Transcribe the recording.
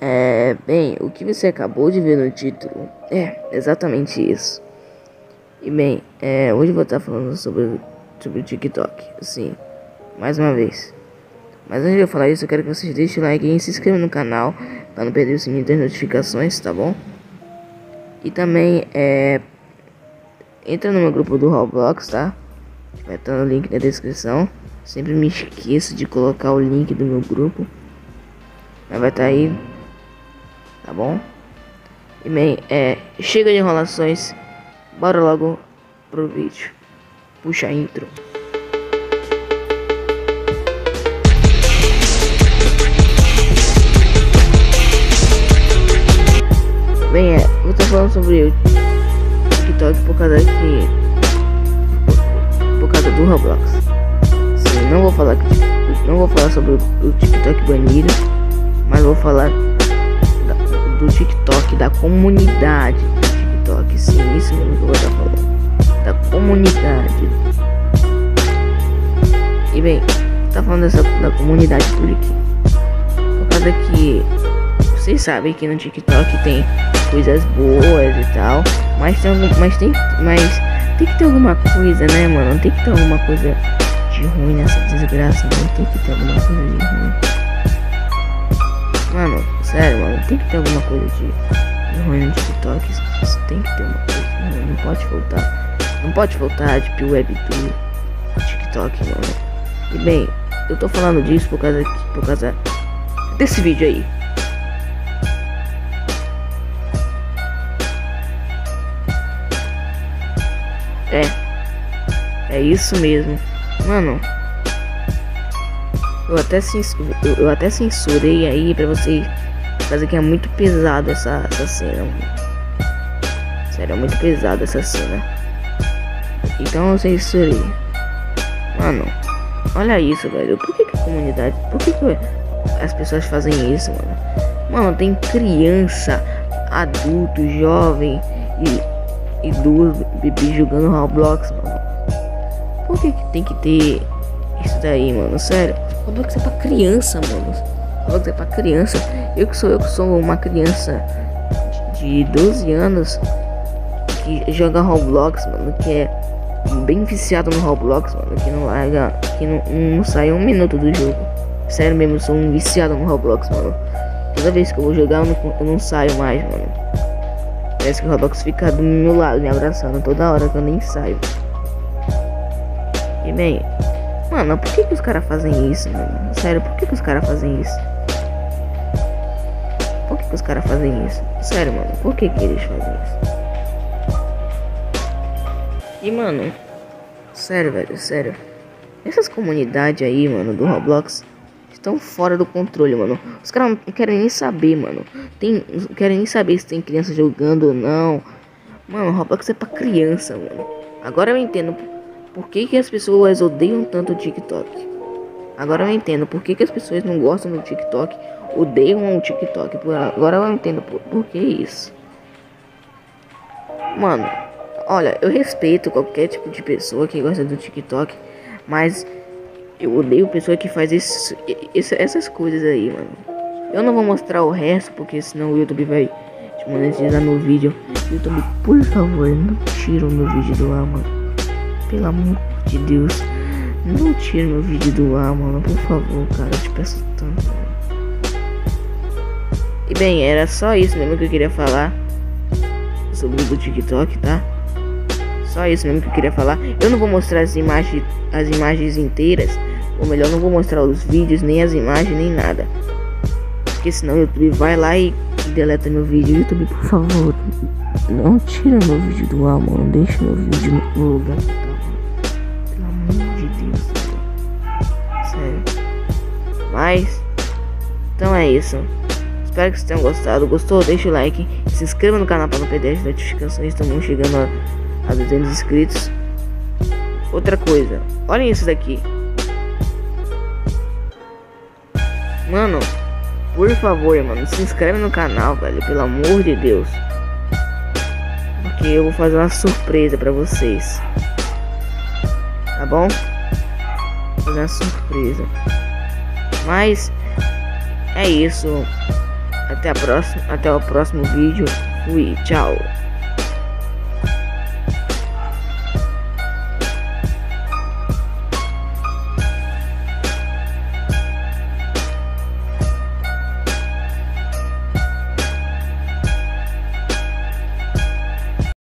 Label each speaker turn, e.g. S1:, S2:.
S1: É, bem, o que você acabou de ver no título é exatamente isso. E bem, é, hoje vou estar falando sobre, sobre o TikTok, assim, mais uma vez. Mas antes de eu falar isso, eu quero que vocês deixem o like e se inscrevam no canal para não perder o sininho das notificações, tá bom? E também, é, entra no meu grupo do Roblox, tá? Vai estar no link na descrição. Sempre me esqueço de colocar o link do meu grupo. Mas vai estar aí tá bom? E bem, é, chega de enrolações, bora logo pro vídeo. Puxa a intro. Bem, é, vou estar falando sobre o TikTok por causa que por, causa do Roblox. Sim, não vou falar não vou falar sobre o TikTok banido, mas vou falar do TikTok, da comunidade TikTok. Sim, isso mesmo que eu vou estar falando. Da comunidade. E bem, tá falando dessa da comunidade aqui. Por causa que vocês sabem que no TikTok tem coisas boas e tal. Mas tem, mas tem, mas tem que ter alguma coisa, né, mano? Tem que ter alguma coisa de ruim nessa desgraça, não tem que ter alguma coisa de ruim. Mano, sério, mano, tem que ter alguma coisa de, ruim no TikTok. Isso tem que ter uma coisa, mano. Não pode voltar. Não pode voltar a Deep Web do TikTok, mano. E bem, eu tô falando disso por causa, por causa desse vídeo aí. É. É isso mesmo. Mano, eu até, eu, até censurei aí pra vocês fazer que é muito pesado essa, essa cena. Sério, é muito pesado essa cena. Então eu censurei. Mano, olha isso, velho. Por que, que a comunidade. Por que, que as pessoas fazem isso, mano? Mano, tem criança, adulto, jovem e idoso, bebê jogando Roblox, mano. Por que, que tem que ter isso daí, mano? Sério. Roblox é pra criança, mano. Roblox é pra criança. Eu que sou eu que sou uma criança de 12 anos que joga Roblox, mano, que é bem viciado no Roblox, mano, que não larga, que não, não sai um minuto do jogo. Sério mesmo, eu sou um viciado no Roblox, mano. Toda vez que eu vou jogar, eu não, eu não saio mais, mano. Parece que o Roblox fica do meu lado, me abraçando toda hora que eu nem saio. E bem, Mano, por que, que os caras fazem isso, mano? Sério, por que, que os caras fazem isso? Por que, que os caras fazem isso? Sério, mano, por que, que eles fazem isso? E, mano, sério, velho, sério. Essas comunidades aí, mano, do Roblox estão fora do controle, mano. Os caras não querem nem saber, mano. Tem, não querem nem saber se tem criança jogando ou não. Mano, Roblox é pra criança, mano. Agora eu entendo por que, que as pessoas odeiam tanto o TikTok? Agora eu entendo por que, que as pessoas não gostam do TikTok, odeiam o TikTok. Agora eu entendo por, por que isso. Mano, olha, eu respeito qualquer tipo de pessoa que gosta do TikTok, mas eu odeio pessoa que faz isso, essas coisas aí, mano. Eu não vou mostrar o resto, porque senão o YouTube vai monetizar meu vídeo. YouTube, por favor, não tira o meu vídeo do ar, mano. Pelo amor de Deus. Não tire meu vídeo do ar, mano. Por favor, cara. Eu te peço tanto. E bem, era só isso mesmo que eu queria falar. Sobre o TikTok, tá? Só isso mesmo que eu queria falar. Eu não vou mostrar as imagens, as imagens inteiras. Ou melhor, não vou mostrar os vídeos, nem as imagens, nem nada. Porque senão o YouTube vai lá e deleta meu vídeo. YouTube, por favor. Não tira meu vídeo do ar, mano. Deixa meu vídeo no lugar. Mas, então é isso. Espero que vocês tenham gostado. Gostou? Deixa o like. Se inscreva no canal para não perder as notificações. Estamos chegando a, a 200 inscritos. Outra coisa. Olhem isso daqui. Mano, por favor, mano, se inscreve no canal, velho. Pelo amor de Deus. Porque eu vou fazer uma surpresa pra vocês. Tá bom? Vou fazer uma surpresa. Mas é isso. Até a próxima, até o próximo vídeo. Fui, tchau.